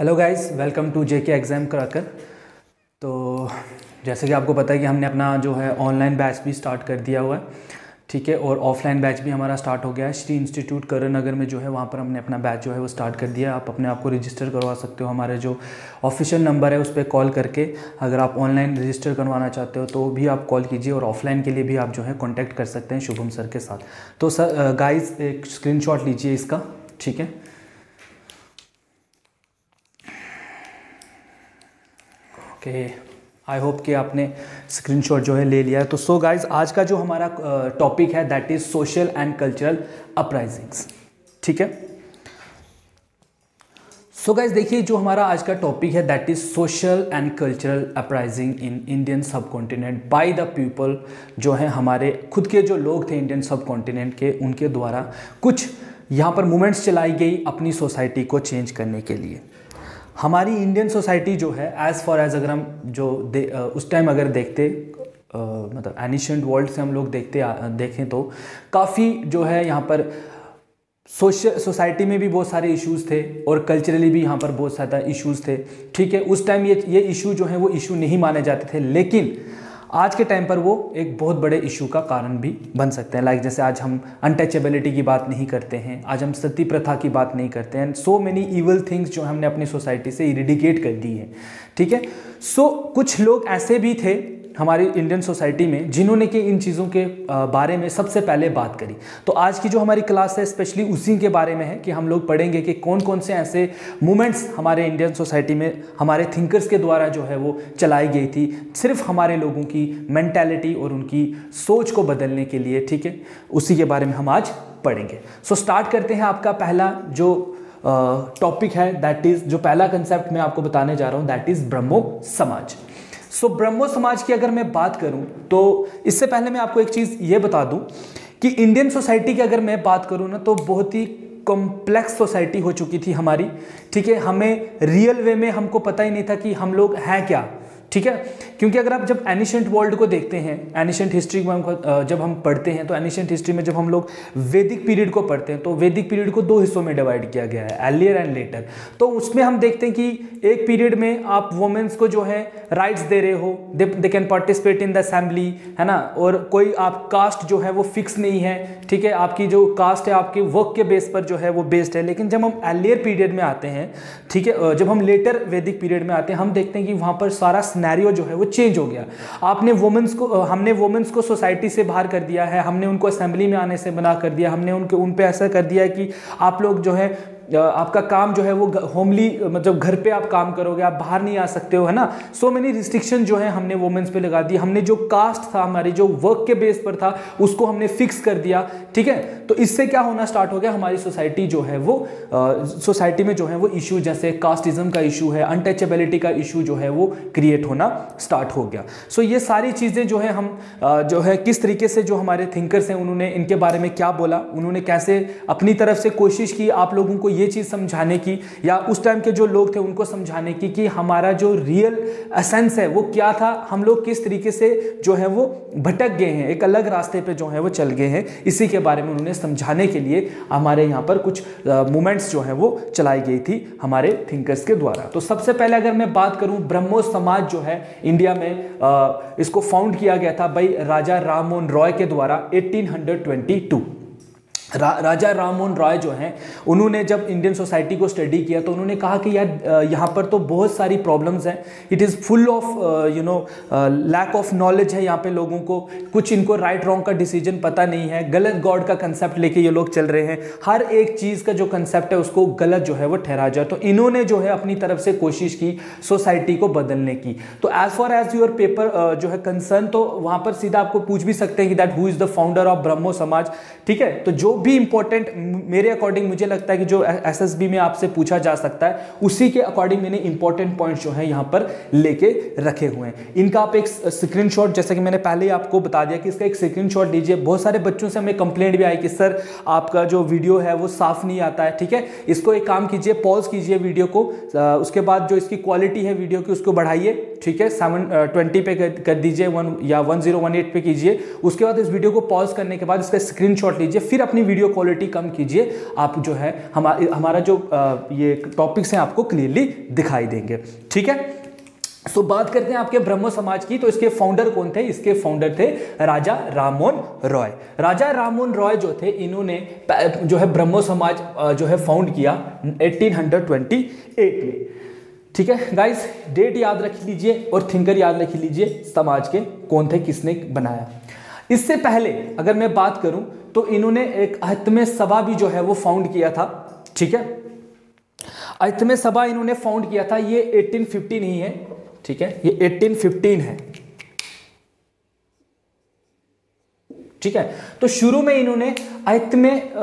Hello guys welcome to J K exam कराकर तो जैसे कि आपको पता है कि हमने अपना जो है ऑनलाइन बैच भी स्टार्ट कर दिया हुआ है, ठीक है? और ऑफलाइन बैच भी हमारा स्टार्ट हो गया है। श्री इंस्टीट्यूट करण नगर में जो है वहाँ पर हमने अपना बैच जो है वो स्टार्ट कर दिया आप अपने आप को रजिस्टर करवा सकते हो। हमारे जो ऑफिशियल नंबर है उस पर कॉल करके अगर आप ऑनलाइन रजिस्टर करवाना चाहते हो तो भी आप कॉल कीजिए और ऑफलाइन के लिए भी आप जो है कॉन्टैक्ट कर सकते हैं शुभम सर के साथ। तो सर गाइज़ एक स्क्रीन लीजिए इसका, ठीक है? ओके आई होप कि आपने स्क्रीनशॉट जो है ले लिया है। तो सो so गाइज़ आज का जो हमारा टॉपिक है that is social and cultural uprisings ठीक है? सो गाइज़ देखिए, जो हमारा आज का टॉपिक है that is social and cultural uprising in Indian subcontinent by the people जो है हमारे, खुद के जो लोग थे इंडियन सब कॉन्टिनेंट के, उनके द्वारा कुछ यहाँ पर मूवमेंट्स चलाई गई अपनी सोसाइटी को चेंज करने के लिए। हमारी इंडियन सोसाइटी जो है एज़ फॉर एज अगर हम जो दे, उस टाइम अगर देखते आ, मतलब एनिशेंट वर्ल्ड से हम लोग देखते देखें तो काफ़ी जो है यहाँ पर सोशल सोसाइटी में भी बहुत सारे इश्यूज़ थे और कल्चरली भी यहाँ पर बहुत ज़्यादा इश्यूज़ थे। ठीक है उस टाइम ये ये इशू जो है वो इशू नहीं माने जाते थे लेकिन आज के टाइम पर वो एक बहुत बड़े इशू का कारण भी बन सकते हैं। लाइक जैसे आज हम अनटचेबिलिटी की बात नहीं करते हैं आज हम सती प्रथा की बात नहीं करते हैं। सो मेनी ईवल थिंग्स जो हमने अपनी सोसाइटी से इरिडिकेट कर दी है ठीक है? सो so, कुछ लोग ऐसे भी थे हमारी इंडियन सोसाइटी में जिन्होंने कि इन चीज़ों के बारे में सबसे पहले बात करी। तो आज की जो हमारी क्लास है स्पेशली उसी के बारे में है कि हम लोग पढ़ेंगे कि कौन कौन से ऐसे मूवमेंट्स हमारे इंडियन सोसाइटी में हमारे थिंकर्स के द्वारा जो है वो चलाई गई थी सिर्फ़ हमारे लोगों की मैंटेलिटी और उनकी सोच को बदलने के लिए ठीक है? उसी के बारे में हम आज पढ़ेंगे। सो so, स्टार्ट करते हैं आपका पहला जो टॉपिक uh, है दैट इज़ जो पहला कंसेप्ट मैं आपको बताने जा रहा हूँ दैट इज़ ब्रह्मो समाज। सो ब्रह्मो समाज की अगर मैं बात करूँ तो इससे पहले मैं आपको एक चीज़ ये बता दूँ कि इंडियन सोसाइटी की अगर मैं बात करूँ ना तो बहुत ही कॉम्प्लेक्स सोसाइटी हो चुकी थी हमारी, ठीक है? हमें रियल वे में हमको पता ही नहीं था कि हम लोग हैं क्या। ठीक है? क्योंकि अगर आप जब एनिशेंट वर्ल्ड को देखते हैं एनिशेंट हिस्ट्री में जब हम पढ़ते हैं तो एनिशेंट हिस्ट्री में जब हम लोग वैदिक पीरियड को पढ़ते हैं तो वैदिक पीरियड को दो हिस्सों में डिवाइड किया गया है एलियर एंड लेटर तो उसमें हम देखते हैं कि एक पीरियड में आप वुमेन्स को जो है राइट्स दे रहे हो they can participate in the assembly है ना? और कोई आप कास्ट जो है वो फिक्स नहीं है, ठीक है? आपकी जो कास्ट है, आपके वर्क के बेस पर जो है वो बेस्ड है। लेकिन जब हम एलियर पीरियड में आते हैं, ठीक है? जब हम लेटर वैदिक पीरियड में आते हैं, हम देखते हैं कि वहाँ पर सारा सिनेरियो जो है वो चेंज हो गया। आपने वुमेंस को हमने वुमेंस को सोसाइटी से बाहर कर दिया है, हमने उनको असेंबली में आने से मना कर दिया, हमने उनके, उन पर ऐसा कर दिया कि आप लोग जो है आपका काम जो है वो होमली मतलब घर पे आप काम करोगे, आप बाहर नहीं आ सकते हो, है ना? सो मेनी रिस्ट्रिक्शन जो है हमने वुमेन्स पे लगा दी। हमने जो कास्ट था, हमारी जो वर्क के बेस पर था, उसको हमने फिक्स कर दिया, ठीक है? तो इससे क्या होना स्टार्ट हो गया? हमारी सोसाइटी जो है वो सोसाइटी में जो है वो इशू जैसे कास्टिज्म का इशू है अनटचेबिलिटी का इशू जो है वो क्रिएट होना स्टार्ट हो गया। सो ये सारी चीज़ें जो है हम जो है किस तरीके से जो हमारे थिंकर्स हैं, उन्होंने इनके बारे में क्या बोला? उन्होंने कैसे अपनी तरफ़ से कोशिश की? आप लोगों को ये चीज़ समझाने की या उस टाइम के जो लोग थे उनको समझाने की कि हमारा जो रियल असेंस है वो क्या था हम लोग किस तरीके से जो है वो भटक गए हैं एक अलग रास्ते पे जो है वो चल गए हैं इसी के बारे में उन्होंने समझाने के लिए हमारे यहाँ पर कुछ मूवमेंट्स जो हैं वो चलाई गई थी हमारे थिंकर्स के द्वारा। तो सबसे पहले अगर मैं बात करूँ ब्रह्मो समाज जो है इंडिया में आ, इसको फाउंड किया गया था भाई राजा राम रॉय के द्वारा 1822 रा, राजा राममोहन रॉय जो हैं उन्होंने जब इंडियन सोसाइटी को स्टडी किया तो उन्होंने कहा कि यार यहाँ पर तो बहुत सारी प्रॉब्लम्स हैं। It is full of you know lack of knowledge है यहाँ पे लोगों को। कुछ इनको राइट रॉन्ग का डिसीज़न पता नहीं है। गलत गॉड का कंसेप्ट लेके ये लोग चल रहे हैं। हर एक चीज़ का जो कंसेप्ट है उसको गलत जो है वो ठहरा जाए। तो इन्होंने जो है अपनी तरफ़ से कोशिश की सोसाइटी को बदलने की। तो as far as your paper जो है कंसर्न तो वहाँ पर सीधा आपको पूछ भी सकते हैं कि that who is the founder of Brahmo Samaj? ठीक है? तो जो भी इंपॉर्टेंट मेरे अकॉर्डिंग मुझे लगता है कि जो एसएसबी में आपसे पूछा जा सकता है, उसी के अकॉर्डिंग मैंने इंपॉर्टेंट पॉइंट जो है यहाँ पर लेके रखे हुए हैं। इनका आप एक स्क्रीनशॉट जैसे कि मैंने पहले ही आपको बता दिया कि इसका एक स्क्रीनशॉट लीजिए बहुत सारे बच्चों से हमें कंप्लेंट भी आई कि, सर, आपका जो वीडियो है वो साफ़ नहीं आता है। ठीक है? इसको एक काम कीजिए पॉज कीजिए वीडियो को। उसके बाद जो इसकी क्वालिटी है वीडियो की, उसको बढ़ाइए। ठीक है सेवन ट्वेंटी पे कर दीजिए वन या वन ज़ीरो वन एट पे कीजिए। उसके बाद इस वीडियो को पॉज करने के बाद इसका स्क्रीनशॉट लीजिए फिर अपनी वीडियो क्वालिटी कम कीजिए। आप जो है हमारा हमारा जो ये टॉपिक्स हैं आपको क्लियरली दिखाई देंगे। ठीक है? सो so, बात करते हैं आपके ब्रह्मो समाज की तो इसके फाउंडर कौन थे? इसके फाउंडर थे राजा राममोहन रॉय। राजा राममोहन रॉय जो थे इन्होंने जो है ब्रह्मो समाज जो है फाउंड किया 1828 में। ठीक है? गाइस डेट याद रख लीजिए और थिंकर याद रख लीजिए, समाज के कौन थे, किसने बनाया। इससे पहले अगर मैं बात करूँ तो इन्होंने एक अहतम सभा भी जो है, वो फाउंड किया था। ठीक है? अहतम सभा इन्होंने फाउंड किया था, ये 1850 नहीं है। ठीक है? ये 1815 है। ठीक है? तो शुरू में इन्होंने आयत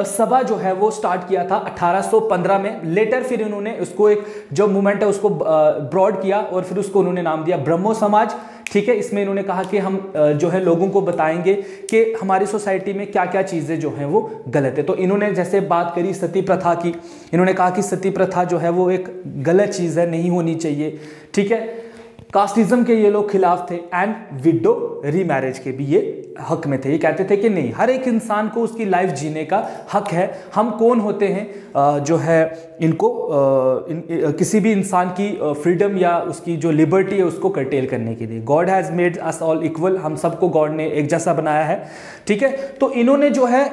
सभा जो है वो स्टार्ट किया था 1815 में। लेटर फिर इन्होंने उसको एक जो मूवमेंट है उसको ब्रॉड किया और फिर उसको उन्होंने नाम दिया ब्रह्मो समाज। ठीक है? इसमें इन्होंने कहा कि हम जो है लोगों को बताएँगे कि हमारी सोसाइटी में क्या क्या चीज़ें जो हैं वो गलत है। तो इन्होंने जैसे बात करी सती प्रथा की, इन्होंने कहा कि सती प्रथा जो है वो एक गलत चीज़ है, नहीं होनी चाहिए। ठीक है? कास्टिज्म के ये लोग खिलाफ थे एंड विडो रीमैरिज के भी ये हक में थे। ये कहते थे कि नहीं हर एक इंसान को उसकी लाइफ जीने का हक है। हम कौन होते हैं? जो है इनको इन, किसी भी इंसान की फ्रीडम या उसकी जो लिबर्टी है उसको कर्टेल करने के लिए। God has made us all equal हम सबको गॉड ने एक जैसा बनाया है। ठीक है? तो इन्होंने जो है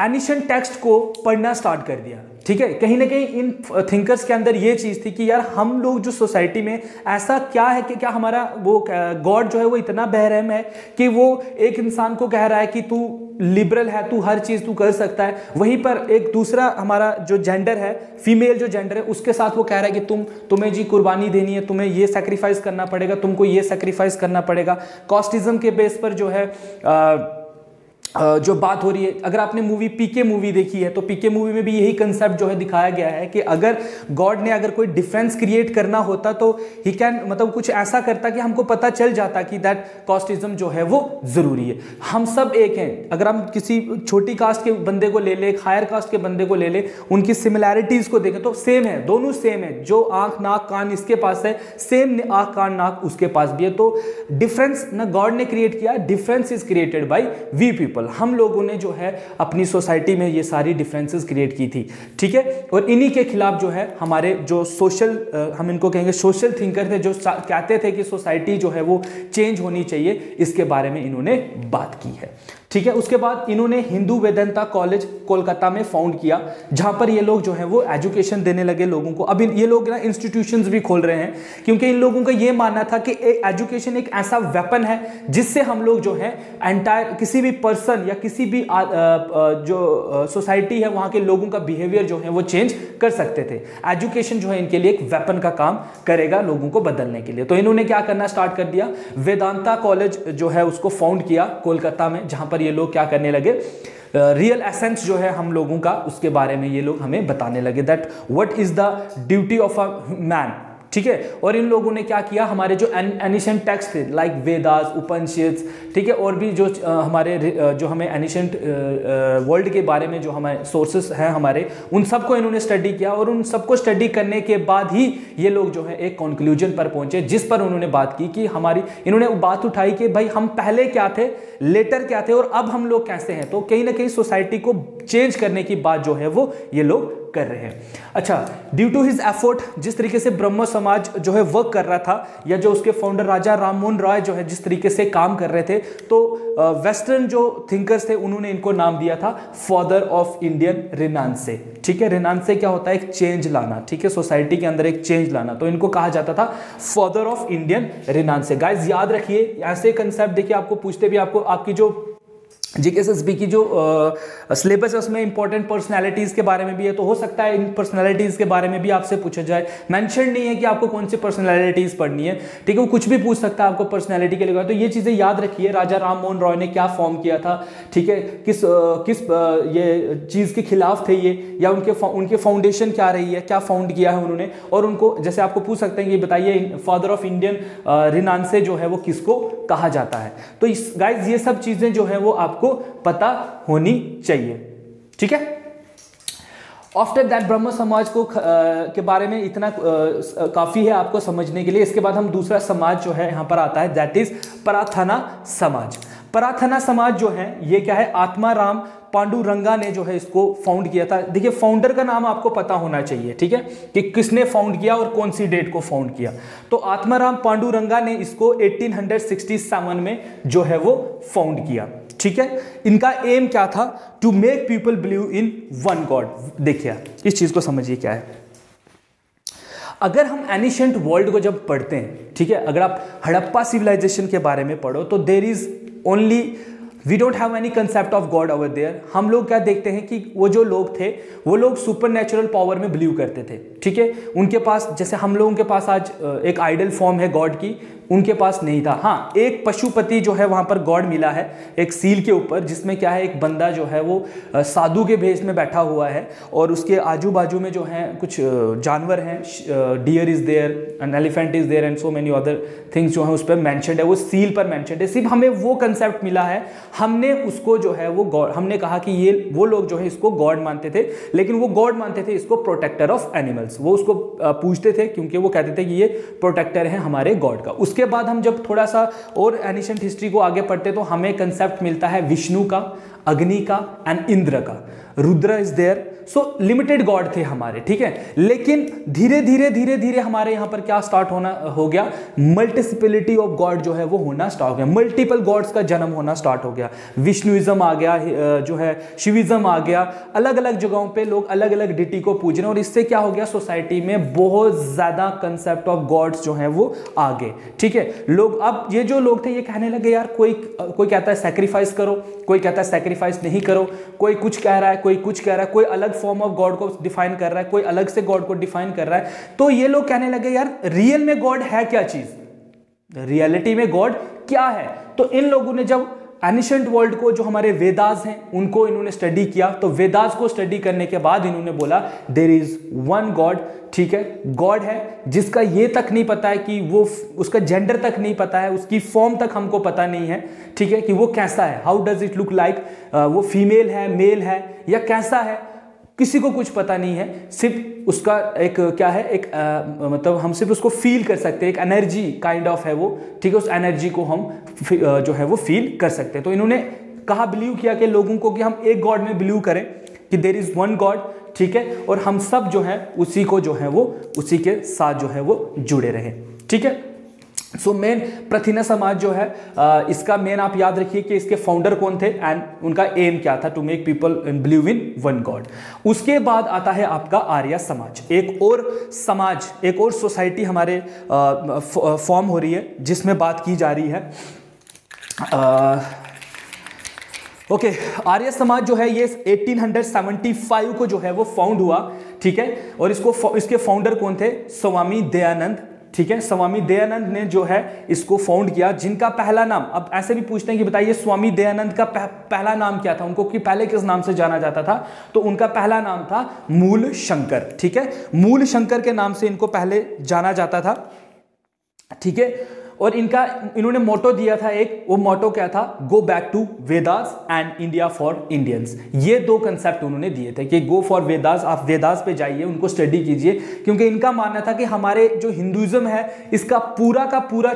एनिशन टेक्स्ट को पढ़ना स्टार्ट कर दिया। ठीक है कहीं ना कहीं इन थिंकर्स के अंदर ये चीज़ थी कि यार हम लोग जो सोसाइटी में ऐसा क्या है कि क्या हमारा वो गॉड जो है वो इतना बहरहम है कि वो एक इंसान को कह रहा है कि तू लिबरल है तू हर चीज़ तू कर सकता है। वहीं पर एक दूसरा हमारा जो जेंडर है फीमेल जो जेंडर है उसके साथ वो कह रहा है कि तुम तुम्हें जी कुर्बानी देनी है तुम्हें ये सेक्रीफाइस करना पड़ेगा तुमको ये सेक्रीफाइस करना पड़ेगा। कॉस्टिज्म के बेस पर जो है आ, जो बात हो रही है, अगर आपने मूवी पीके मूवी देखी है तो पीके मूवी में भी यही कंसेप्ट जो है दिखाया गया है कि अगर गॉड ने अगर कोई डिफरेंस क्रिएट करना होता तो ही कैन मतलब कुछ ऐसा करता कि हमको पता चल जाता कि दैट कॉस्टिज्म जो है वो ज़रूरी है। हम सब एक हैं। अगर हम किसी छोटी कास्ट के बंदे को ले ले हायर कास्ट के बंदे को ले ले, उनकी सिमिलैरिटीज़ को देखें तो सेम है, दोनों सेम है। जो आँख, नाक, कान इसके पास है सेम आँख, कान, नाक उसके पास भी है। तो डिफरेंस ना गॉड ने क्रिएट किया difference is created by we people केवल हम लोगों ने जो है अपनी सोसाइटी में ये सारी डिफरेंसेस क्रिएट की थी, ठीक है? और इन्हीं के खिलाफ जो है हमारे जो सोशल हम इनको कहेंगे सोशल थिंकर थे, जो कहते थे कि सोसाइटी जो है वो चेंज होनी चाहिए, इसके बारे में इन्होंने बात की है। ठीक है उसके बाद इन्होंने हिंदू वेदंता कॉलेज कोलकाता में फाउंड किया जहाँ पर ये लोग जो है वो एजुकेशन देने लगे लोगों को। अब ये लोग ना इंस्टीट्यूशन भी खोल रहे हैं क्योंकि इन लोगों का ये मानना था कि एजुकेशन एक ऐसा वेपन है जिससे हम लोग जो है एंटायर किसी भी पर्सन या किसी भी आ, आ, जो सोसाइटी है वहाँ के लोगों का बिहेवियर जो है वो चेंज कर सकते थे। एजुकेशन जो है इनके लिए एक वेपन का काम करेगा लोगों को बदलने के लिए। तो इन्होंने क्या करना स्टार्ट कर दिया? वेदांता कॉलेज जो है उसको फाउंड किया कोलकाता में जहाँ पर ये लोग क्या करने लगे? रियल uh, एसेंस जो है हम लोगों का उसके बारे में ये लोग हमें बताने लगे that what is the duty of a man ठीक है? और इन लोगों ने क्या किया? हमारे जो एनिशेंट टेक्स्ट थे लाइक वेदास उपनिषद ठीक है? और भी जो हमारे जो हमें एनिशेंट वर्ल्ड के बारे में जो हमारे सोर्सेस हैं हमारे, उन सबको इन्होंने स्टडी किया और उन सबको स्टडी करने के बाद ही ये लोग जो है एक कंक्लूजन पर पहुँचे, जिस पर उन्होंने बात की कि हमारी, इन्होंने बात उठाई कि भाई हम पहले क्या थे? लेटर क्या थे? और अब हम लोग कैसे हैं? तो कहीं ना कहीं सोसाइटी को चेंज करने की बात जो है वो ये लोग कर रहे हैं। अच्छा ड्यू टू हिज एफर्ट जिस तरीके से ब्रह्म समाज जो है वर्क कर रहा था, या जो उसके फाउंडर राजा राममोहन रॉय जो है जिस तरीके से काम कर रहे थे तो वेस्टर्न जो थिंकर्स थे, उन्होंने इनको नाम दिया था फादर ऑफ़ इंडियन रिनानसे ठीक है रिनानसे क्या होता है? एक चेंज लाना। ठीक है सोसाइटी के अंदर एक चेंज लाना। तो इनको कहा जाता था father of Indian renaissance guys याद रखिए, ऐसे कंसेप्ट देखिए, आपको पूछते भी आपको, आपकी जो जीकेएसएसबी की जो सिलेबस है उसमें इंपॉर्टेंट पर्सनालिटीज़ के बारे में भी है तो हो सकता है इन पर्सनालिटीज़ के बारे में भी आपसे पूछा जाए। मेंशन नहीं है कि आपको कौन सी पर्सनालिटीज़ पढ़नी है। ठीक है वो कुछ भी पूछ सकता है आपको पर्सनैलिटी के लिए। तो ये चीज़ें याद रखिए राजा राम मोहन रॉय ने क्या फॉर्म किया था ठीक है? किस आ, किस आ, ये चीज़ के खिलाफ थे ये या उनके उनके फाउंडेशन क्या रही है क्या फाउंड किया है उन्होंने? और उनको जैसे आपको पूछ सकते हैं कि बताइए फादर ऑफ़ इंडियन रिनानसे जो है वो किसको कहा जाता है? तो इस गाइज़ ये सब चीज़ें जो है वो आपको आपको पता होनी चाहिए। ठीक है? आफ्टर दैट ब्रह्म समाज को के बारे में इतना काफ़ी है आपको समझने के लिए। इसके बाद हम दूसरा समाज जो है, यहाँ पर आता है दैट इज़ पराथना समाज। पराथना समाज जो है, ये क्या है? आत्मा राम पांडुरंगा ने जो है इसको फाउंड किया था। देखिए फाउंडर का नाम आपको पता होना चाहिए, ठीक है? कि किसने फाउंड किया और कौन सी डेट को फाउंड किया। तो आत्माराम पांडुरंगा ने इसको 1867 में जो है वो फाउंड किया। ठीक है? इनका एम क्या था? To make people believe in one God देखिए इस चीज़ को समझिए क्या है। अगर हम एनिशेंट वर्ल्ड को जब पढ़ते हैं, ठीक है? अगर आप हड़प्पा सिविलाइजेशन के बारे में पढ़ो तो there is only we don't have any concept of God over there हम लोग क्या देखते हैं कि वो जो लोग थे, वो लोग सुपर नेचुरल पावर में बिलीव करते थे, ठीक है? उनके पास, जैसे हम लोगों के पास आज एक आइडल फॉर्म है गॉड की उनके पास नहीं था। हाँ एक पशुपति जो है वहाँ पर गॉड मिला है, एक सील के ऊपर, जिसमें क्या है, एक बंदा जो है वो साधु के भेष में बैठा हुआ है और उसके आजू बाजू में जो है कुछ जानवर हैं deer is there and elephant is there and so many other things जो है उस पर मैंशन है। वो सील पर मैंशन है। सिर्फ़ हमें वो कंसेप्ट मिला है। हमने उसको जो है वो गॉड, हमने कहा कि ये, वो लोग जो है इसको गॉड मानते थे, लेकिन वो गॉड मानते थे इसको प्रोटेक्टर ऑफ़ एनिमल्स वो उसको पूछते थे क्योंकि वो कहते थे कि ये प्रोटेक्टर है हमारे गॉड का। उसके बाद हम जब थोड़ा सा और एनिशेंट हिस्ट्री को आगे पढ़ते तो हमें कंसेप्ट मिलता है विष्णु का, अग्नि का एंड इंद्र का। Rudra is there so limited god थे हमारे, ठीक है? लेकिन धीरे धीरे धीरे धीरे हमारे यहाँ पर क्या स्टार्ट होना, हो गया? मल्टीसिपिलिटी ऑफ़ गॉड जो है वो होना स्टार्ट हो गया। मल्टीपल गॉड्स का जन्म होना स्टार्ट हो गया। विष्णुइज्म आ गया जो है शिविज्म आ गया। अलग अलग जगहों पे लोग अलग अलग डिटी को पूज रहे और इससे क्या हो गया? सोसाइटी में बहुत ज़्यादा कंसेप्ट ऑफ़ गॉड्स जो है वो आ गए, ठीक है? लोग अब ये जो लोग थे, ये कहने लगे, यार, कोई कोई कहता है सेक्रीफाइस करो, कोई कहता है सेक्रीफाइस नहीं करो, कोई कुछ कह रहा है, कोई कुछ कह रहा है, कोई अलग फॉर्म ऑफ़ गॉड को डिफाइन कर रहा है, कोई अलग से गॉड को डिफाइन कर रहा है तो ये लोग कहने लगे, यार रियल में गॉड है क्या चीज़? रियलिटी में गॉड क्या है? तो इन लोगों ने जब एनिशेंट वर्ल्ड को, जो हमारे वेदास हैं, उनको इन्होंने स्टडी किया तो वेदास को स्टडी करने के बाद इन्होंने बोला देर इज़ वन गॉड ठीक है? गॉड है, जिसका ये तक नहीं पता है कि वो, उसका जेंडर तक नहीं पता है, उसकी फॉर्म तक हमको पता नहीं है, ठीक है? कि वो कैसा है? How does it look like वो फीमेल है मेल है, या कैसा है? किसी को कुछ पता नहीं है सिर्फ़ उसका एक क्या है एक आ, मतलब हम सिर्फ़ उसको फील कर सकते हैं एक एनर्जी काइंड ऑफ़ है वो ठीक है उस एनर्जी को हम जो है वो फील कर सकते हैं। तो इन्होंने कहा बिलीव किया कि लोगों को कि हम एक गॉड में बिलीव करें कि देर इज़ वन गॉड ठीक है और हम सब जो है उसी को जो है वो उसी के साथ जो है वो जुड़े रहे ठीक है? सो मेन प्रथिना समाज जो है इसका मेन आप याद रखिए कि इसके फाउंडर कौन थे एंड उनका एम क्या था to make people in believe in one god उसके बाद आता है आपका आर्य समाज। एक और समाज एक और सोसाइटी हमारे फॉर्म हो रही है जिसमें बात की जा रही है। ओके okay, आर्य समाज जो है ये 1875 को जो है वो फाउंड हुआ ठीक है? और इसको इसके फाउंडर कौन थे? स्वामी दयानंद ठीक है स्वामी दयानंद ने जो है इसको फाउंड किया जिनका पहला नाम अब ऐसे भी पूछते हैं कि बताइए स्वामी दयानंद का पह, पहला नाम क्या था? उनको कि पहले किस नाम से जाना जाता था? तो उनका पहला नाम था मूल शंकर ठीक है? मूल शंकर के नाम से इनको पहले जाना जाता था ठीक है? और इनका, इन्होंने मोटो दिया था एक, वो मोटो क्या था? Go back to Vedas and India for Indians ये दो कंसेप्ट उन्होंने दिए थे कि गो फॉर वेदास आप वेदास पे जाइए, उनको स्टडी कीजिए, क्योंकि इनका मानना था कि हमारे जो हिंदुइज्म है, इसका पूरा का पूरा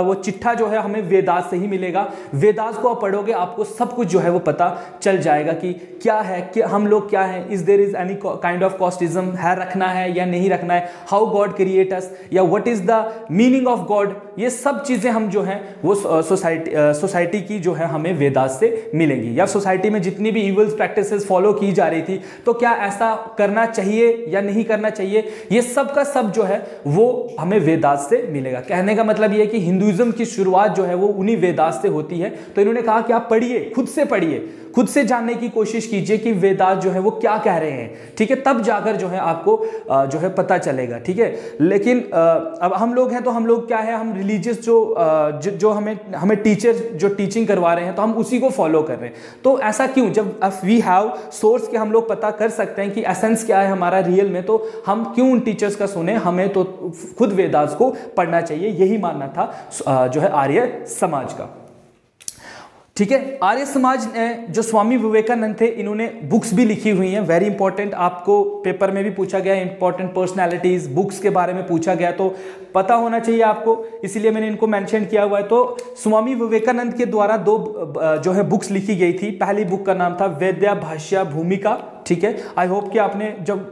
वो चिट्ठा जो है हमें वेदास से ही मिलेगा। वेदास को आप पढ़ोगे, आपको सब कुछ जो है वो पता चल जाएगा कि क्या है, कि हम लोग क्या है is there is any kind of casteism है, रखना है या नहीं रखना है? हाउ गॉड क्रिएटस या what is the meaning of god ये सब चीज़ें हम जो हैं, वो सोसाइटी सोसाइटी की जो है हमें वेदास से मिलेंगी। या सोसाइटी में जितनी भी इवल्स प्रैक्टिसेस फॉलो की जा रही थी तो क्या ऐसा करना चाहिए या नहीं करना चाहिए? ये सब का सब जो है, वो हमें वेदास से मिलेगा। कहने का मतलब ये कि हिंदुइज्म की शुरुआत जो है, वो उन्हीं वेदास से होती है। तो इन्होंने कहा कि आप पढ़िए, खुद से पढ़िए। खुद से जानने की कोशिश कीजिए कि वेदास जो है, वो क्या कह रहे हैं। ठीक है, तब जाकर जो है आपको जो है पता चलेगा। ठीक है, लेकिन अब हम लोग हैं तो हम लोग क्या है, हम रिलीजियस जो जो हमें हमें टीचर जो टीचिंग करवा रहे हैं तो हम उसी को फॉलो कर रहे हैं। तो ऐसा क्यों? जब वी हैव सोर्स के हम लोग पता कर सकते हैं कि एसेंस क्या है हमारा रियल में तो हम क्यों उन टीचर्स का सुने? हमें तो खुद वेदास को पढ़ना चाहिए, यही मानना था जो है आर्य समाज का। ठीक है? आर्य समाज ने जो स्वामी विवेकानंद थे, इन्होंने बुक्स भी लिखी हुई हैं। वेरी इंपॉर्टेंट आपको पेपर में भी पूछा गया इंपॉर्टेंट पर्सनैलिटीज बुक्स के बारे में पूछा गया तो पता होना चाहिए आपको, इसीलिए मैंने इनको मेंशन किया हुआ है। तो स्वामी विवेकानंद के द्वारा दो जो है बुक्स लिखी गई थी। पहली बुक का नाम था वेद्या भाष्या भूमिका, ठीक है? आई होप कि आपने जब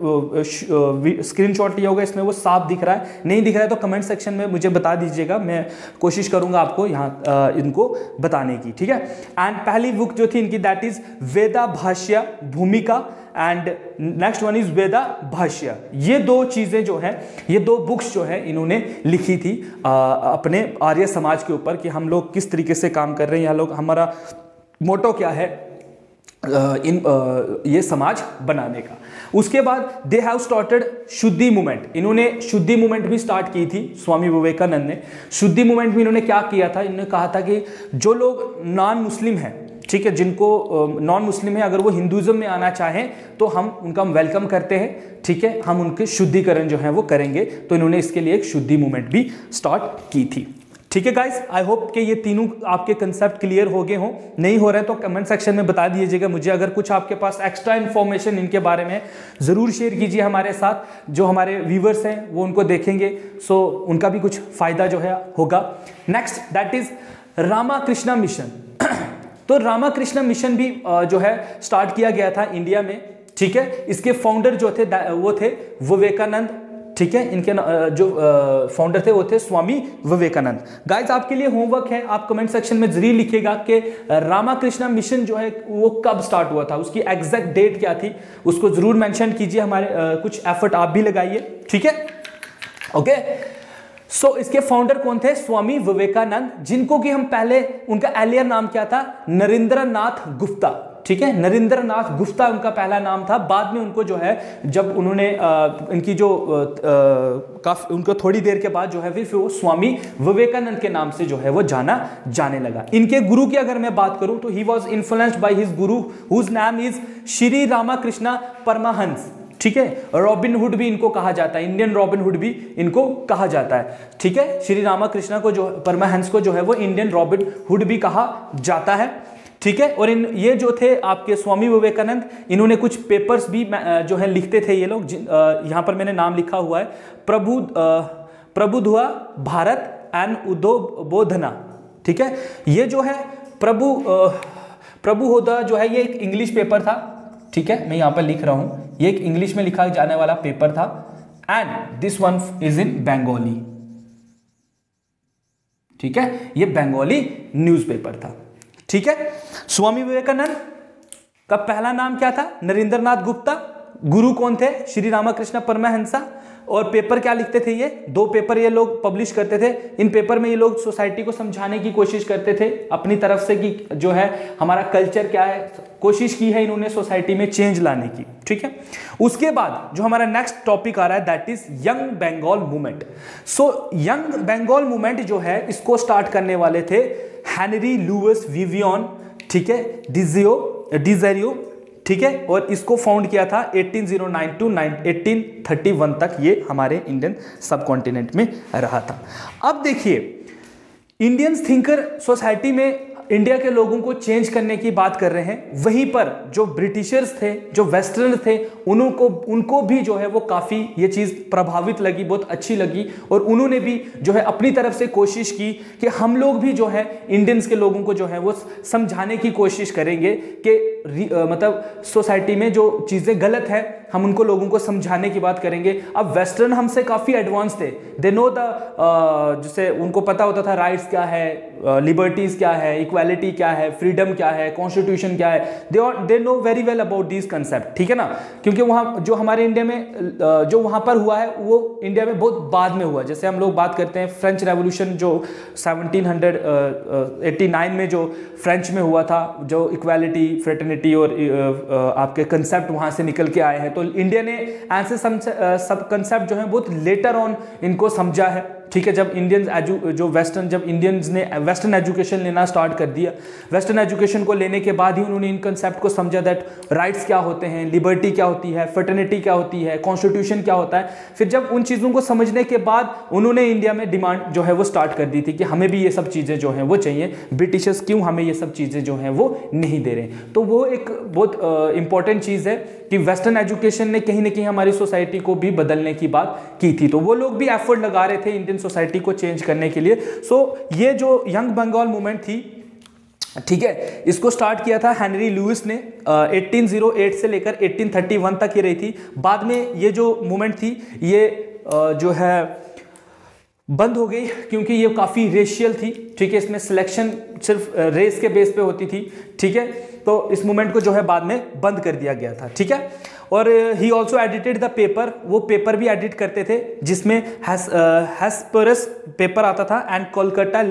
स्क्रीन शॉट लिया होगा, इसमें वो साफ़ दिख रहा है। नहीं दिख रहा है तो कमेंट सेक्शन में मुझे बता दीजिएगा। मैं कोशिश करूँगा आपको यहाँ इनको बताने की, ठीक है? एंड पहली बुक जो थी इनकी that is Veda Bhashya Bhumika. And next one is Veda Bhashya ये दो चीज़ें जो हैं ये दो बुक्स जो हैं इन्होंने लिखी थी आ, अपने आर्य समाज के ऊपर कि हम लोग किस तरीके से काम कर रहे हैं या लोग हमारा मोटो क्या है इन ये समाज बनाने का। उसके बाद they have started Shuddhi movement इन्होंने शुद्धि मूवमेंट भी स्टार्ट की थी स्वामी विवेकानंद ने। शुद्धि मूवमेंट में इन्होंने क्या किया था? इन्होंने कहा था कि जो लोग नॉन मुस्लिम हैं ठीक है, जिनको नॉन मुस्लिम है, अगर वो हिंदुज़म में आना चाहें तो हम उनका वेलकम करते हैं, ठीक है? हम उनके शुद्धिकरण जो है, वो करेंगे। तो इन्होंने इसके लिए एक शुद्धि मूवमेंट भी स्टार्ट की थी। ठीक है गाइस आई होप कि ये तीनों आपके कंसेप्ट क्लियर हो गए हों। नहीं हो रहे हैं तो कमेंट सेक्शन में बता दीजिएगा मुझे। अगर कुछ आपके पास एक्स्ट्रा इन्फॉर्मेशन इनके बारे में ज़रूर शेयर कीजिए हमारे साथ। जो हमारे व्यूवर्स हैं, वो उनको देखेंगे। सो उनका भी कुछ फ़ायदा जो है होगा। Next that is Rama Krishna mission तो रामा कृष्णा मिशन भी जो है स्टार्ट किया गया था इंडिया में, ठीक है? इसके फाउंडर जो थे वो थे विवेकानंद, ठीक है? इनके जो फाउंडर थे, वो थे स्वामी विवेकानंद। गाइस आपके लिए होमवर्क है, आप कमेंट सेक्शन में ज़रूर लिखिएगा कि रामाकृष्णा मिशन जो है, वो कब स्टार्ट हुआ था, उसकी एग्जैक्ट डेट क्या थी, उसको ज़रूर मेंशन कीजिए हमारे कुछ एफर्ट आप भी लगाइए, ठीक है? ओके सो so, इसके फाउंडर कौन थे? स्वामी विवेकानंद जिनको कि हम पहले उनका एलियर नाम क्या था? नरेंद्र नाथ गुप्ता। ठीक है? नरेंद्र नाथ गुप्ता उनका पहला नाम था। बाद में उनको जो है जब उन्होंने इनकी जो काफ़ी उनको थोड़ी देर के बाद जो है फिर वो स्वामी विवेकानंद के नाम से जो है वो जाना जाने लगा। इनके गुरु की अगर मैं बात करूँ तो ही was influenced by his guru whose नाम इज़ श्री रामाकृष्णा परमाहंस ठीक है? रॉबिनहुड भी इनको कहा जाता है। इंडियन रॉबिनहुड भी इनको कहा जाता है। ठीक है? श्री रामाकृष्णा को जो, परमाहंस को जो है वो इंडियन रॉबिन हुड भी कहा जाता है। ठीक है? और इन, ये जो थे आपके स्वामी विवेकानंद, इन्होंने कुछ पेपर्स भी जो है लिखते थे ये लोग यहाँ पर मैंने नाम लिखा हुआ है। प्रभु प्रबुधुआ भारत एंड उदोबोधना। ठीक है? ये जो है प्रभु प्रभु होदा जो है, ये एक इंग्लिश पेपर था। ठीक है? मैं यहाँ पर लिख रहा हूँ। ये एक इंग्लिश में लिखा जाने वाला पेपर था। And this one is in Bengali ठीक है? ये बंगाली न्यूज़पेपर था। ठीक है? स्वामी विवेकानंद का पहला नाम क्या था? नरेंद्र नाथ गुप्ता। गुरु कौन थे? श्री रामाकृष्ण परमहंसा। और पेपर क्या लिखते थे ये? दो पेपर ये लोग पब्लिश करते थे। इन पेपर में ये लोग सोसाइटी को समझाने की कोशिश करते थे। अपनी तरफ़ से कि जो है, हमारा कल्चर क्या है? कोशिश की है इन्होंने सोसाइटी में चेंज लाने की। ठीक है? उसके बाद जो हमारा नेक्स्ट टॉपिक आ रहा है that is young Bengal movement so young Bengal movement जो है, इसको स्टार्ट करने वाले थे हैनरी लुइस विवियन ठीक है? डिजियो डिजेरियो ठीक है? और इसको फाउंड किया था 1809 टू 1831 तक ये हमारे इंडियन सब कॉन्टिनेंट में रहा था। अब देखिए इंडियन थिंकर सोसाइटी में इंडिया के लोगों को चेंज करने की बात कर रहे हैं। वहीं पर जो ब्रिटिशर्स थे, जो वेस्टर्न थे, उनको उनको भी जो है वो काफ़ी ये चीज़ प्रभावित लगी, बहुत अच्छी लगी और उन्होंने भी जो है अपनी तरफ़ से कोशिश की कि हम लोग भी जो है इंडियंस के लोगों को जो है वो समझाने की कोशिश करेंगे कि मतलब सोसाइटी में जो चीज़ें गलत है हम उनको लोगों को समझाने की बात करेंगे। अब वेस्टर्न हमसे काफ़ी एडवांस थे। दे नो द जैसे उनको पता होता था राइट्स क्या है लिबर्टीज़ क्या है इक्वालिटी क्या है फ्रीडम क्या है कॉन्स्टिट्यूशन क्या है। They they know very well about this concept ठीक है ना? क्योंकि वहाँ, जो हमारे इंडिया में जो वहाँ पर हुआ है, वो इंडिया में बहुत बाद में हुआ। जैसे हम लोग बात करते हैं फ्रेंच रेवोल्यूशन जो 1789 में जो फ्रेंच में हुआ था, जो इक्वालिटी फ्रेटर्निटी और आपके कंसेप्ट वहाँ से निकल के आए हैं तो इंडिया ने ऐसे सब कंसेप्ट जो है बहुत लेटर ऑन इनको समझा है। ठीक है, जब इंडियंस एजू जो वेस्टर्न जब इंडियंस ने वेस्टर्न एजुकेशन लेना स्टार्ट कर दिया वेस्टर्न एजुकेशन को लेने के बाद ही उन्होंने इन कंसेप्ट को समझा दैट राइट्स क्या होते हैं लिबर्टी क्या होती है फर्टर्निटी क्या होती है कॉन्स्टिट्यूशन क्या होता है। फिर जब उन चीज़ों को समझने के बाद उन्होंने इंडिया में डिमांड जो है वो स्टार्ट कर दी थी कि हमें भी ये सब चीज़ें जो हैं वो चाहिए ब्रिटिशर्स क्यों हमें ये सब चीज़ें जो हैं वो नहीं दे रहे तो वो एक बहुत इंपॉर्टेंट चीज़ है कि वेस्टर्न एजुकेशन ने कहीं ना कहीं हमारी सोसाइटी को भी बदलने की बात की थी। तो वो लोग भी एफर्ट लगा रहे थे इंडियन सोसाइटी को चेंज करने के लिए। सो so, ये जो यंग बंगाल मूवमेंट थी ठीक है इसको स्टार्ट किया था हेनरी लुइस ने uh, 1808 से लेकर 1831 तक ही रही थी। बाद में ये जो मूवमेंट थी ये uh, जो है बंद हो गई क्योंकि ये काफ़ी रेशियल थी ठीक है इसमें सिलेक्शन सिर्फ़ रेस के बेस पे होती थी ठीक है तो इस मूवमेंट को जो है बाद में बंद कर दिया गया था ठीक है। और he also edited the paper वो पेपर भी एडिट करते थे, जिसमें हैस्परस पेपर आता था एंड कोलकाता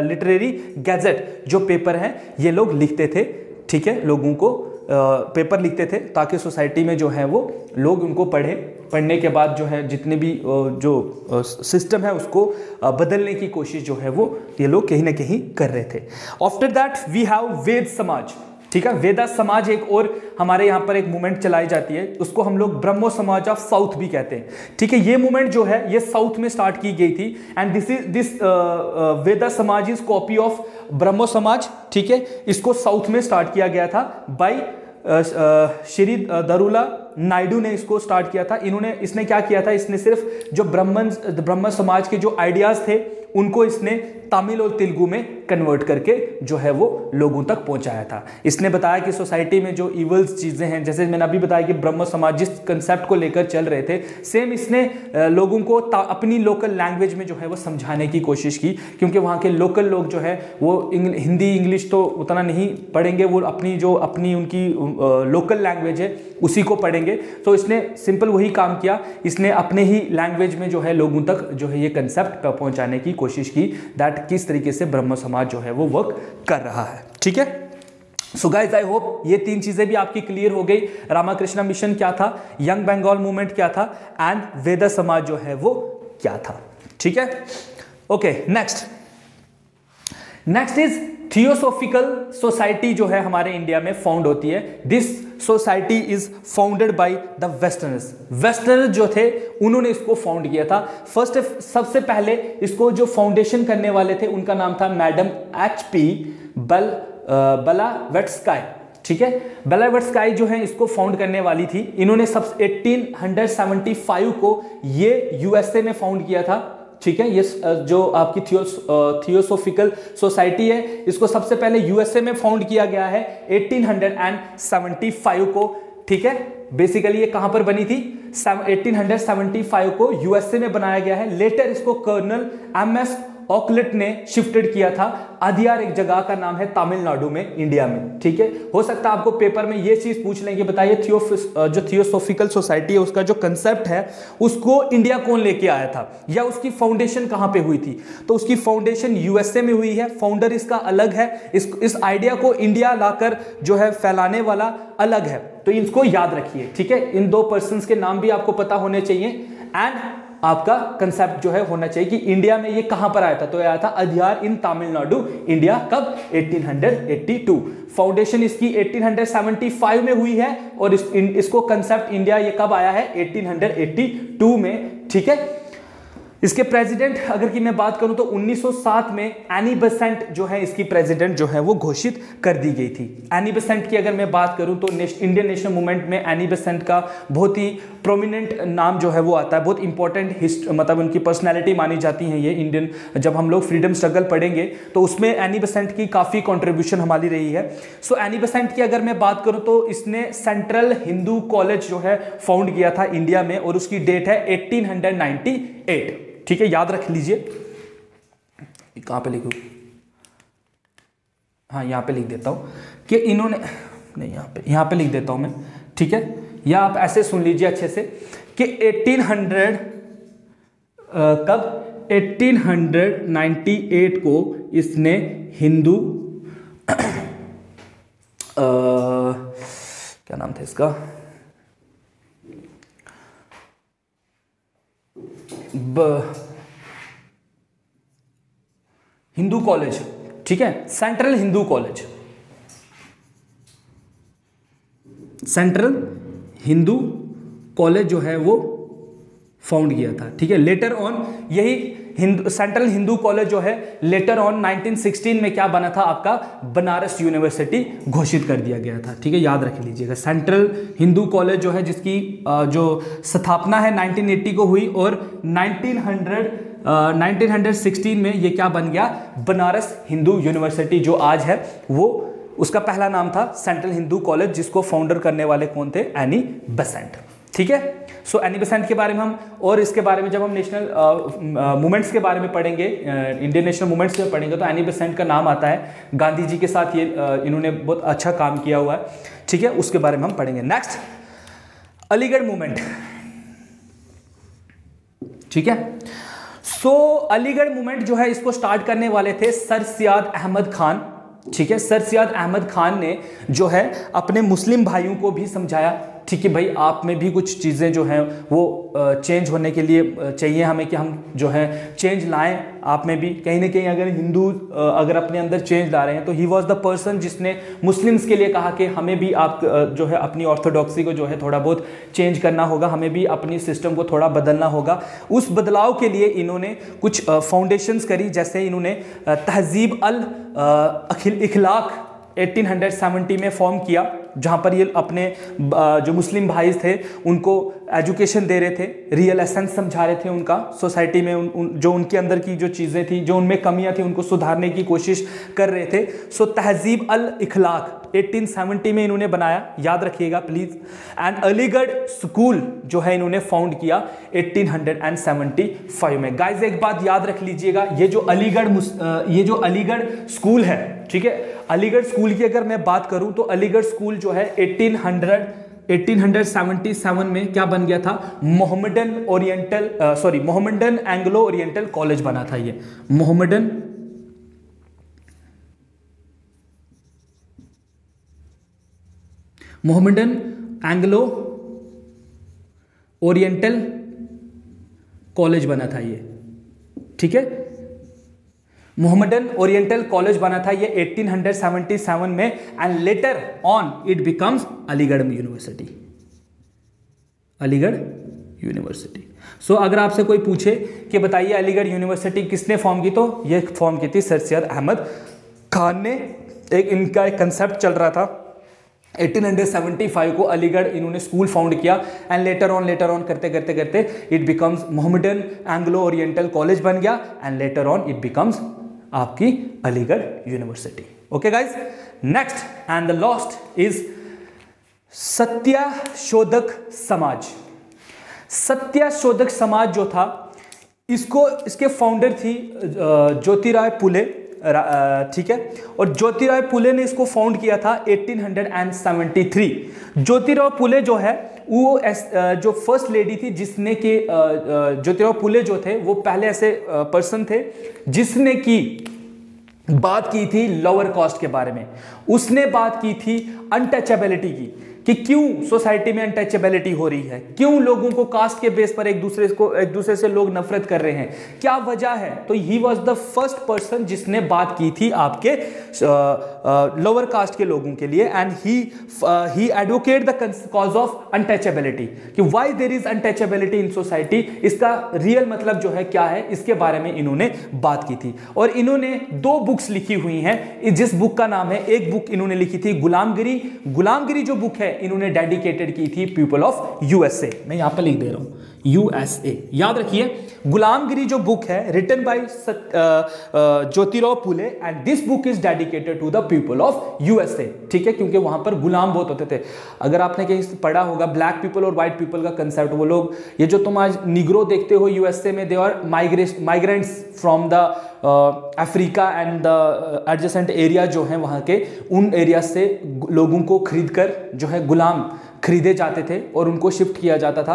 लिटरेरी गैजेट जो पेपर हैं, ये लोग लिखते थे, ठीक है, लोगों को पेपर लिखते थे, ताकि सोसाइटी में जो है वो लोग उनको पढ़े। पढ़ने के बाद जो है, जितने भी जो सिस्टम है उसको बदलने की कोशिश जो है वो ये लोग कहीं ना कहीं कर रहे थे। After that we have Ved Samaj ठीक है? वेदा समाज एक और हमारे यहाँ पर एक मूवमेंट चलाई जाती है। उसको हम लोग ब्रह्मो समाज ऑफ़ साउथ भी कहते हैं। ठीक है, ये मूवमेंट जो है, ये साउथ में स्टार्ट की गई थी। And this is this Veda Samaj is copy of Brahmo Samaj. ठीक है, इसको साउथ में स्टार्ट किया गया था बाई श्री दरुला नायडू ने इसको स्टार्ट किया था। इन्होंने, इसने क्या किया था? इसने सिर्फ़ जो ब्राह्मण ब्रह्म समाज के जो आइडियाज़ थे, उनको इसने तमिल और तेलुगु में कन्वर्ट करके जो है वो लोगों तक पहुँचाया था। इसने बताया कि सोसाइटी में जो इवल्स चीज़ें हैं, जैसे मैंने अभी बताया कि ब्रह्म समाज जिस कंसेप्ट को लेकर चल रहे थे सेम इसने लोगों को अपनी लोकल लैंग्वेज में जो है वो समझाने की कोशिश की, क्योंकि वहाँ के लोकल लोग जो है वो हिंदी, इंग्लिश तो उतना नहीं पढ़ेंगे, वो अपनी जो, अपनी उनकी लोकल लैंग्वेज है, उसी को पढ़ेंगे। तो इसने सिंपल वही काम किया, इसने अपने ही लैंग्वेज में जो है लोगों तक जो है ये कंसेप्ट पहुँचाने की कोशिश की दैट किस तरीके से ब्रह्म समाज जो है वो वर्क कर रहा है। ठीक है? सो गाइज़ आई होप ये तीन चीज़ें भी आपकी क्लियर हो गई। रामाकृष्णा मिशन क्या था? यंग बंगाल मूवमेंट क्या था? एंड वेद समाज जो है वो क्या था? ठीक है? Okay next next is theosophical society जो है हमारे इंडिया में फाउंड होती है। This society is founded by the westerners westerners जो थे, उन्होंने इसको फाउंड किया था। फ़र्स्ट सबसे पहले इसको जो फाउंडेशन करने वाले थे, उनका नाम था मैडम एच पी बल बला वेटस्काई ठीक है? बेलावर्ट स्काई जो है, इसको फाउंड करने वाली थी। इन्होंने सब 1875 को ये यूएसए में फाउंड किया था। ठीक है, ये जो आपकी थियो थियोसोफिकल सोसाइटी है, इसको सबसे पहले यूएसए में फाउंड किया गया है 1875 को, ठीक है? बेसिकली ये कहाँ पर बनी थी? 1875 को यूएसए में बनाया गया है। लेटर इसको कर्नल एम एस ऑकलेट ने शिफ्टेड किया था। अधियार एक जगह का नाम है तमिलनाडु में, इंडिया में। ठीक है? हो सकता है आपको पेपर में ये चीज़ पूछ लेंगे। बताइए जो थियोसोफिकल सोसाइटी है, उसका जो कंसेप्ट है, उसको इंडिया कौन लेके आया था? या उसकी फाउंडेशन कहाँ पे हुई थी? तो उसकी फाउंडेशन यूएसए में हुई है। फाउंडर इसका अलग है। इस इस आइडिया को इंडिया लाकर जो है फैलाने वाला अलग है। तो इसको याद रखिए। ठीक है? इन दो पर्सन के नाम भी आपको पता होने चाहिए। एंड आपका कंसेप्ट जो है होना चाहिए कि इंडिया में ये कहाँ पर आया था? तो आया था अधियार इन तमिलनाडु इंडिया कब? 1882 फाउंडेशन इसकी 1875 में हुई है और इस, इन, इसको कंसेप्ट इंडिया ये कब आया है? 1882 में ठीक है? इसके प्रेसिडेंट अगर की मैं बात करूँ तो 1907 में एनी बेसेंट जो है इसकी प्रेसिडेंट जो है वो घोषित कर दी गई थी। एनी बेसेंट की अगर मैं बात करूँ तो इंडियन नेशनल मूवमेंट में एनी बेसेंट का बहुत ही प्रोमिनेंट नाम जो है वो आता है। बहुत इंपॉर्टेंट मतलब उनकी पर्सनैलिटी मानी जाती है ये इंडियन जब हम लोग फ्रीडम स्ट्रगल पढ़ेंगे तो उसमें एनी बेसेंट की काफ़ी कॉन्ट्रीब्यूशन हमारी रही है। सो एनी बेसेंट की अगर मैं बात करूँ तो इसने सेंट्रल हिंदू कॉलेज जो है फाउंड किया था इंडिया में, और उसकी डेट है एटीन ठीक है, याद रख लीजिए। कहाँ पे लिखू? हाँ यहाँ पे लिख देता हूँ कि इन्होंने, नहीं, यहाँ पे यहाँ पे लिख देता हूँ मैं। ठीक है? या आप ऐसे सुन लीजिए अच्छे से कि 1800 कब? 1898 को इसने हिंदू क्या नाम था इसका? ब, हिंदू कॉलेज, ठीक है? Central Hindu college. Central Hindu college जो है वो फाउंड किया था। ठीक है लेटर ऑन यही सेंट्रल हिंदू कॉलेज जो है लेटर ऑन 1916 में क्या बना था? आपका बनारस यूनिवर्सिटी घोषित कर दिया गया था। ठीक है, याद रख लीजिएगा। सेंट्रल हिंदू कॉलेज जो है, जिसकी जो स्थापना है 1980 को हुई और 1900 1916 में ये क्या बन गया? बनारस हिंदू यूनिवर्सिटी जो आज है, वो उसका पहला नाम था सेंट्रल हिंदू कॉलेज, जिसको फाउंडर करने वाले कौन थे? एनी बेसेंट ठीक है? सो एनी बेसेंट के बारे में हम, और इसके बारे में जब हम नेशनल मूवमेंट्स के बारे में पढ़ेंगे इंडियन नेशनल मूवमेंट्स में पढ़ेंगे तो एनी बेसेंट का नाम आता है। गांधी जी के साथ ये इन्होंने बहुत अच्छा काम किया हुआ है। ठीक है? उसके बारे में हम पढ़ेंगे। नेक्स्ट अलीगढ़ मूवमेंट ठीक है? सो अलीगढ़ मूवमेंट जो है, इसको स्टार्ट करने वाले थे सर सियाद अहमद खान। ठीक है? सर सियाद अहमद खान ने जो है अपने मुस्लिम भाइयों को भी समझाया। ठीक है भाई आप में भी कुछ चीज़ें जो हैं वो चेंज होने के लिए चाहिए हमें कि हम जो है चेंज लाएँ आप में भी। कहीं ना कहीं अगर हिंदू अगर अपने अंदर चेंज ला रहे हैं तो ही वॉज़ द पर्सन जिसने मुस्लिम्स के लिए कहा कि हमें भी आप जो है अपनी ऑर्थोडॉक्सी को जो है थोड़ा बहुत चेंज करना होगा, हमें भी अपनी सिस्टम को थोड़ा बदलना होगा। उस बदलाव के लिए इन्होंने कुछ फाउंडेशंस करी, जैसे इन्होंने तहजीब अल अखिल इखलाक 1870 में फॉर्म किया। जहाँ पर ये अपने जो मुस्लिम भाई थे उनको एजुकेशन दे रहे थे रियल एसेंस समझा रहे थे उनका सोसाइटी में उन, उन जो उनके अंदर की जो चीज़ें थी जो उनमें कमियाँ थी उनको सुधारने की कोशिश कर रहे थे। सो तहजीब अल इखलाक 1870 में इन्होंने बनाया। याद रखिएगा प्लीज़ एंड अलीगढ़ स्कूल जो है इन्होंने फाउंड किया 1875 में। गाइज़ एक बात याद रख लीजिएगा ये जो अलीगढ़ ये जो अलीगढ़ स्कूल है ठीक है? अलीगढ़ स्कूल की अगर मैं बात करूँ तो अलीगढ़ स्कूल जो है 1800 1877 में क्या बन गया था? Mohammedan oriental sorry Mohammedan Anglo oriental college बना था ये। Mohammedan Mohammedan Anglo oriental college बना था ये। ठीक है? मोहम्मदन ओरिएंटल कॉलेज बना था ये 1877 में and later on it becomes Aligarh university Aligarh university so अगर आपसे कोई पूछे कि बताइए अलीगढ़ यूनिवर्सिटी किसने फॉर्म की तो ये फॉर्म की थी सर सैयद अहमद खान ने। एक इनका एक कंसेप्ट चल रहा था। 1875 को अलीगढ़ इन्होंने स्कूल फाउंड किया and later on later on करते करते करते it becomes Mohammedan Anglo oriental college बन गया and later on it becomes आपकी Aligarh university. Okay guys next and the last is Satyashodhak Samaj. Satyashodhak Samaj जो था, इसको, इसके फाउंडर थी ज्योतिराय पुले। ठीक है? और ज्योतिराव पुले ने इसको फाउंड किया था 1873 ज्योतिराव पुले जो है, वो जो फ़र्स्ट लेडी थी, जिसने कि ज्योतिराव पुले जो थे, वो पहले ऐसे पर्सन थे, जिसने की बात की थी लोअर कॉस्ट के बारे में। उसने बात की थी अनटचेबिलिटी की। कि क्यों सोसाइटी में अनटचेबिलिटी हो रही है? क्यों लोगों को कास्ट के बेस पर एक दूसरे को, एक दूसरे से लोग नफरत कर रहे हैं? क्या वजह है? तो he was the first person जिसने बात की थी आपके लोअर कास्ट के लोगों के लिए and he he advocate the cause of untouchability कि why there is untouchability in society इसका रियल मतलब जो है क्या है? इसके बारे में इन्होंने बात की थी। और इन्होंने दो बुक्स लिखी हुई हैं। जिस बुक का नाम है, एक बुक इन्होंने लिखी थी, गुलामगिरी। गुलामगिरी जो बुक है इन्होंने डेडिकेटेड की थी पीपल ऑफ़ यूएसए। मैं यहाँ पर लिख दे रहा हूँ। यूएसए याद रखिए, गुलामगिरी जो बुक है written by Jyotirao Phule and this book is dedicated to the people of USA ठीक है? क्योंकि वहाँ पर गुलाम बहुत होते थे। अगर आपने कहीं पढ़ा होगा ब्लैक पीपल और व्हाइट पीपल का कंसेप्ट वो लोग, ये जो तुम आज निग्रो देखते हो यूएसए में they are migrate migrants from the Africa and the adjacent area जो है वहाँ के, उन एरिया से लोगों को खरीद कर जो है गुलाम खरीदे जाते थे और उनको शिफ्ट किया जाता था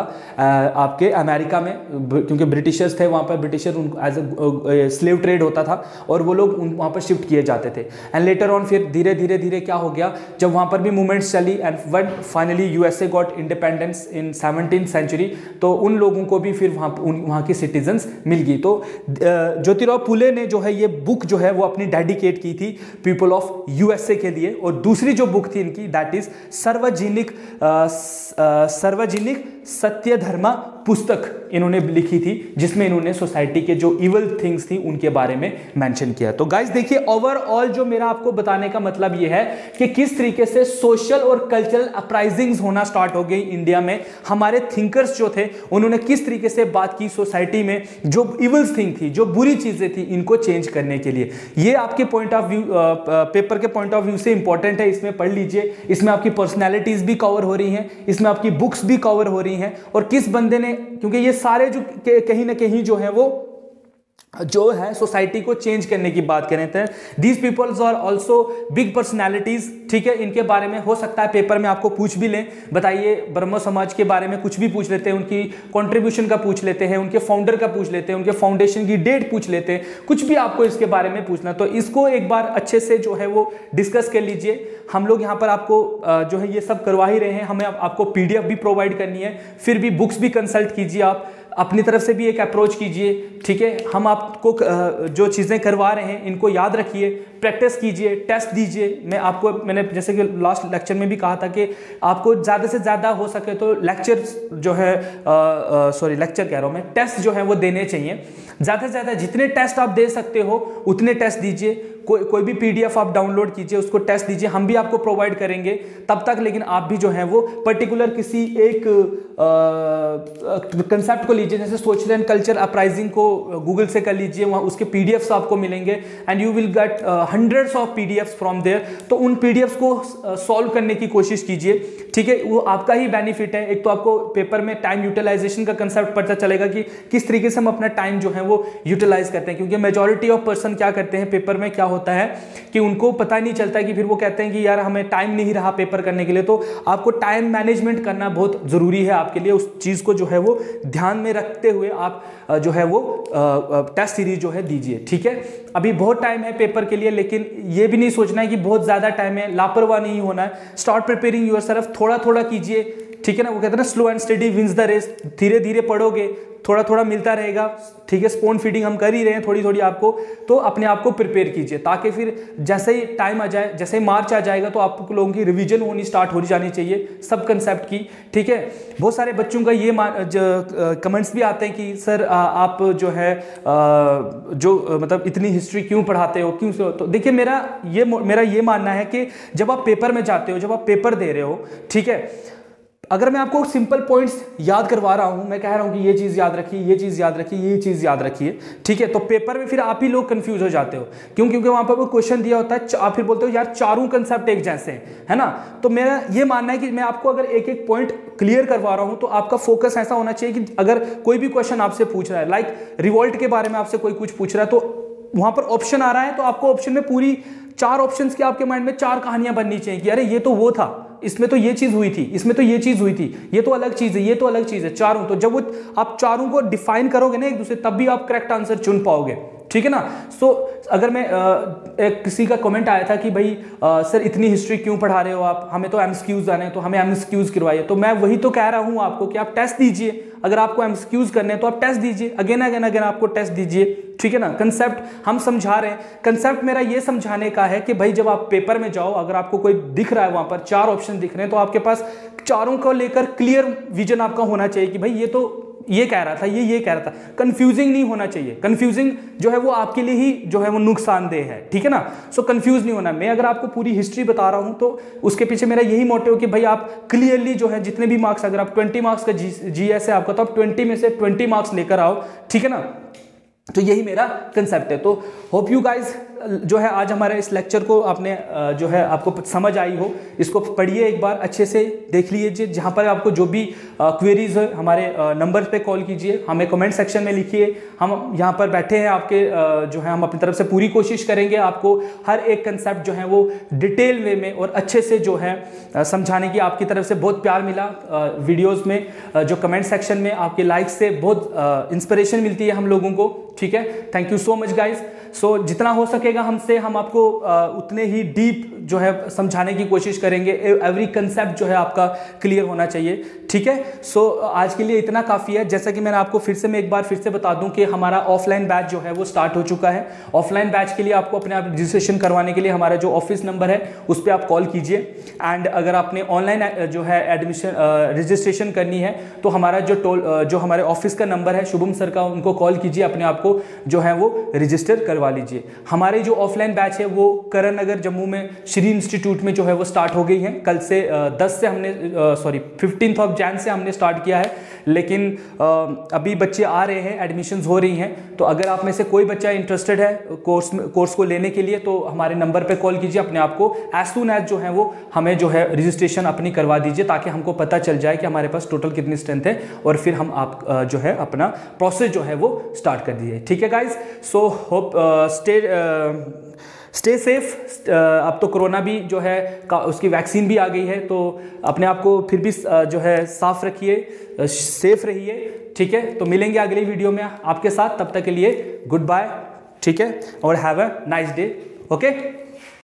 आपके अमेरिका में क्योंकि ब्रिटिशर्स थे, वहाँ पर ब्रिटिशर उनको एज ए स्लेव ट्रेड होता था और वो लोग उन, वहाँ पर शिफ्ट किए जाते थे। एंड लेटर ऑन फिर धीरे धीरे धीरे क्या हो गया, जब वहाँ पर भी मूवमेंट्स चली and one finally USA got independence in seventeen century तो उन लोगों को भी फिर वहाँ, उन, वहाँ की सिटीजन्स मिल गई। तो ज्योतिराव फुले ने जो है ये बुक जो है वो अपनी डेडिकेट की थी पीपल ऑफ़ यूएसए के लिए। और दूसरी जो बुक थी इनकी दैट इज़ सार्वजनिक सार्वजनिक सत्य धर्मा पुस्तक इन्होंने लिखी थी, जिसमें इन्होंने सोसाइटी के जो इवल थिंग्स थी, उनके बारे में मेंशन किया। तो गाइस देखिए ओवरऑल जो मेरा आपको बताने का मतलब यह है कि किस तरीके से सोशल और कल्चरल अपराइजिंग्स होना स्टार्ट हो गई इंडिया में। हमारे थिंकर्स जो थे, उन्होंने किस तरीके से बात की सोसाइटी में, जो इवल्स थिंग थी, जो बुरी चीज़ें थी, इनको चेंज करने के लिए। ये आपके पॉइंट ऑफ़ व्यू पेपर के पॉइंट ऑफ़ व्यू से इंपॉर्टेंट है, इसमें पढ़ लीजिए। इसमें आपकी पर्सनैलिटीज भी कवर हो रही हैं, इसमें आपकी बुक्स भी कवर हो रही हैं, और किस बंदे ने क्योंकि ये सारे जो कहीं ना कहीं जो है वो जो है सोसाइटी को चेंज करने की बात करें तो these peoples are also big personalities ठीक है? इनके बारे में हो सकता है पेपर में आपको पूछ भी लें। बताइए, ब्रह्म समाज के बारे में कुछ भी पूछ लेते हैं, उनकी कॉन्ट्रीब्यूशन का पूछ लेते हैं, उनके फाउंडर का पूछ लेते हैं, उनके फाउंडेशन की डेट पूछ लेते हैं। कुछ भी आपको इसके बारे में पूछना तो इसको एक बार अच्छे से जो है वो डिस्कस कर लीजिए। हम लोग यहाँ पर आपको जो है ये सब करवा ही रहे हैं। हमें आपको पीडीएफ भी प्रोवाइड करनी है, फिर भी बुक्स भी कंसल्ट कीजिए आप। अपनी तरफ़ से भी एक अप्रोच कीजिए, ठीक है? हम आपको जो चीज़ें करवा रहे हैं, इनको याद रखिए। प्रैक्टिस कीजिए टेस्ट दीजिए। मैं आपको, मैंने जैसे कि लास्ट लेक्चर में भी कहा था कि आपको ज़्यादा से ज़्यादा हो सके तो लेक्चर जो है सॉरी लेक्चर कह रहा हूँ मैं टेस्ट जो है वो देने चाहिए। ज़्यादा से ज़्यादा जितने टेस्ट आप दे सकते हो, उतने टेस्ट दीजिए। कोई कोई भी पीडीएफ आप डाउनलोड कीजिए, उसको टेस्ट दीजिए। हम भी आपको प्रोवाइड करेंगे। तब तक लेकिन आप भी जो है वो पर्टिकुलर किसी एक कंसेप्ट को लीजिए। जैसे सोशल एंड कल्चर अपराइजिंग को गूगल से कर लीजिए, वहाँ उसके पीडीएफ्स आपको मिलेंगे। And you will get hundreds of PDFs from there तो उन पीडीएफ्स को सॉल्व करने की कोशिश कीजिए, ठीक है? वो आपका ही बेनिफिट है। एक तो आपको पेपर में टाइम यूटिलाइजेशन का कंसेप्ट पता चलेगा कि किस तरीके से हम अपना टाइम जो है वो यूटिलाइज करते हैं। क्योंकि मेजोरिटी ऑफ़ पर्सन क्या करते हैं पेपर में क्या होता है कि उनको पता नहीं चलता कि फिर वो कहते हैं कि यार हमें टाइम नहीं रहा पेपर करने के लिए। तो आपको टाइम मैनेजमेंट करना बहुत ज़रूरी है आपके लिए। उस चीज़ को जो है वो ध्यान में रखते हुए आप जो है वो टेस्ट सीरीज़ जो है दीजिए, ठीक है? अभी बहुत टाइम है पेपर के लिए लेकिन ये भी नहीं सोचना है कि बहुत ज़्यादा टाइम है, लापरवाह नहीं होना है। स्टार्ट प्रिपेयरिंग यूर थोड़ा थोड़ा कीजिए। ठीक है ना? वो कहते हैं ना slow and study wins the race धीरे धीरे पढ़ोगे थोड़ा थोड़ा मिलता रहेगा। ठीक है स्पोन फीडिंग हम कर ही रहे हैं थोड़ी थोड़ी आपको। तो अपने आप को प्रिपेयर कीजिए, ताकि फिर जैसे ही टाइम आ जाए, जैसे ही मार्च आ जाएगा तो आप लोगों की रिवीजन होनी स्टार्ट हो जानी चाहिए, सब कंसेप्ट की। ठीक है? बहुत सारे बच्चों का ये कमेंट्स भी आते हैं कि, सर आप जो है जो मतलब इतनी हिस्ट्री क्यों पढ़ाते हो? क्यों तो देखिए, मेरा ये मेरा ये मानना है कि जब आप पेपर में जाते हो, जब आप पेपर दे रहे हो, ठीक है अगर मैं आपको सिंपल पॉइंट्स याद करवा रहा हूँ, मैं कह रहा हूँ कि ये चीज़ याद रखिए, ये चीज़ याद रखिए, ये चीज़ याद रखिए, ठीक है? तो पेपर में फिर आप ही लोग कंफ्यूज हो जाते हो। क्यों? क्योंकि वहाँ पर क्वेश्चन दिया होता है आप फिर बोलते हो, यार, चारों कंसेप्ट एक जैसे हैं। है ना? तो मेरा ये मानना है कि मैं आपको अगर एक एक पॉइंट क्लियर करवा रहा हूँ तो आपका फोकस ऐसा होना चाहिए कि अगर कोई भी क्वेश्चन आपसे पूछ रहा है लाइक रिवॉल्ट के बारे में आपसे कोई कुछ पूछ रहा है तो वहाँ पर ऑप्शन आ रहा है तो आपको ऑप्शन में पूरी चार ऑप्शन की आपके माइंड में चार कहानियाँ बननी चाहिए कि, अरे, ये तो वो था। इसमें तो ये चीज़ हुई थी, इसमें तो ये चीज़ हुई थी, ये तो अलग चीज़ है, ये तो अलग चीज़ है, चारों तो जब वो, आप चारों को डिफाइन करोगे ना एक दूसरे, तब भी आप करेक्ट आंसर चुन पाओगे। ठीक है ना? सो so, अगर मैं एक किसी का कमेंट आया था कि भाई आ, सर इतनी हिस्ट्री क्यों पढ़ा रहे हो आप? हमें तो एमस्क्यूज आने हैं तो हमें एमस्क्यूज करवाइए। तो मैं वही तो कह रहा हूँ आपको कि आप टेस्ट दीजिए। अगर आपको एमस्क्यूज करने हैं तो आप टेस्ट दीजिए। अगेन अगेन अगेन आपको टेस्ट दीजिए। ठीक है ना? कंसेप्ट हम समझा रहे हैं। कंसेप्ट मेरा ये समझाने का है कि भाई जब आप पेपर में जाओ अगर आपको कोई दिख रहा है वहाँ पर चार ऑप्शन दिख रहे हैं तो आपके पास चारों को लेकर क्लियर विजन आपका होना चाहिए कि भाई ये तो ये कह रहा था ये ये कह रहा था। कंफ्यूजिंग नहीं होना चाहिए। कंफ्यूजिंग जो है वो आपके लिए ही जो है वो नुकसानदेह है ठीक है ना? सो so, कंफ्यूज नहीं होना। मैं अगर आपको पूरी हिस्ट्री बता रहा हूँ तो उसके पीछे मेरा यही मोटिव कि भाई आप क्लियरली जो है जितने भी मार्क्स अगर आप ट्वेंटी मार्क्स का जी जी है आपका तो आप ट्वेंटी में से ट्वेंटी मार्क्स लेकर आओ ठीक है ना? तो यही मेरा कंसेप्ट है। तो होप यू गाइज़ जो है, आज हमारे इस लेक्चर को आपने जो है, आपको समझ आई हो। इसको पढ़िए एक बार, अच्छे से देख लीजिए। जहाँ पर आपको जो भी क्वेरीज है, हमारे नंबर पे कॉल कीजिए। हमें कमेंट सेक्शन में लिखिए। हम यहाँ पर बैठे हैं आपके जो है, हम अपनी तरफ़ से पूरी कोशिश करेंगे आपको हर एक कंसेप्ट जो है, वो डिटेल वे में और अच्छे से जो है समझाने की आपकी तरफ़ से बहुत प्यार मिला वीडियोज़ में जो कमेंट सेक्शन में आपके लाइक से बहुत इंस्परेशन मिलती है हम लोगों को। ठीक है? Thank you so much guys so जितना हो सकेगा हमसे हम आपको उतने ही डीप जो है समझाने की कोशिश करेंगे। एवरी कंसेप्ट जो है आपका क्लियर होना चाहिए। ठीक है? सो so, आज के लिए इतना काफ़ी है। जैसा कि मैंने आपको फिर से मैं एक बार फिर से बता दूँ कि हमारा ऑफलाइन बैच जो है वो स्टार्ट हो चुका है। ऑफलाइन बैच के लिए आपको अपने आप रजिस्ट्रेशन करवाने के लिए हमारा जो ऑफ़िस नंबर है उस पर आप कॉल कीजिए। एंड अगर आपने ऑनलाइन जो है एडमिशन रजिस्ट्रेशन करनी है तो हमारा जो टोल जो हमारे ऑफ़िस का नंबर है शुभम सर का उनको कॉल कीजिए अपने आप को जो है वो रजिस्टर करवा करवा लीजिए। हमारे जो ऑफलाइन बैच है, वो करण नगर जम्मू में श्री इंस्टीट्यूट में जो है, वो स्टार्ट हो गई है। कल से दस से हमने सॉरी फिफ्टीन ऑफ़ जैन से हमने स्टार्ट किया है। लेकिन अभी बच्चे आ रहे हैं एडमिशन हो रही हैं। तो अगर आप में से कोई बच्चा इंटरेस्टेड है कोर्स कोर्स को लेने के लिए तो हमारे नंबर पर कॉल कीजिए, अपने आप को। एज सुन एज जो है, वो हमें जो है रजिस्ट्रेशन अपनी करवा दीजिए, ताकि हमको पता चल जाए कि हमारे पास टोटल कितनी स्ट्रेंथ है, और फिर हम आप जो है, अपना प्रोसेस जो है, वो स्टार्ट कर दीजिए ठीक है guys so hope stay stay safe अब तो कोरोना भी जो है उसकी वैक्सीन भी आ गई है तो अपने आप को फिर भी जो है साफ़ रखिए सेफ़ रहिए, ठीक है? तो मिलेंगे अगली वीडियो में आपके साथ, तब तक के लिए गुड बाय ठीक है? और have a nice day okay